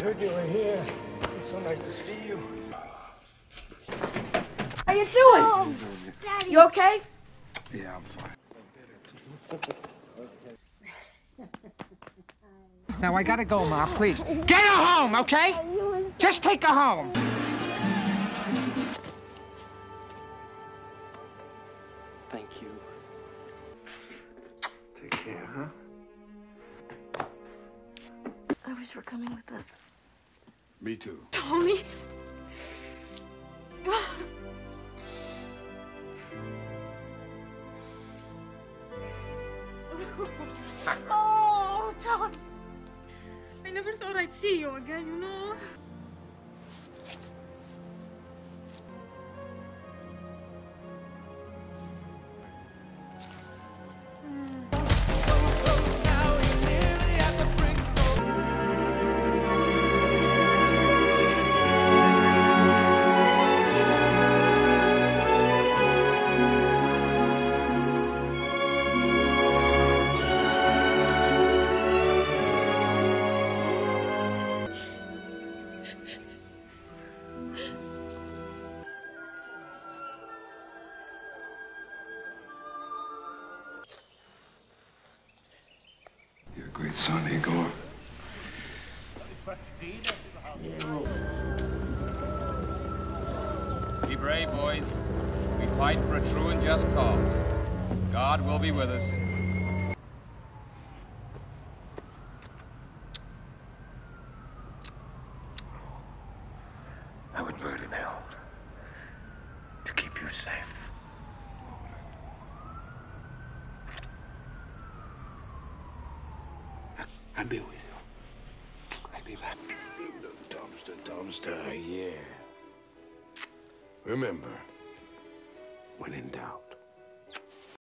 heard you were here. It's so nice to see you. How you doing? Oh, Daddy. You okay? Yeah, I'm fine. Now I gotta go, Mom. please. Get her home, okay? Just take her home. Thank you. Take care, huh? I wish you were coming with us. Me too. Tony. oh, Tony. I never thought I'd see you again, you know? Great son, Igor. Be brave, boys. We fight for a true and just cause. God will be with us. I would burn in hell to keep you safe. I'll be with you. I'll be back. Dumpster, dumpster, yeah. Remember, when in doubt,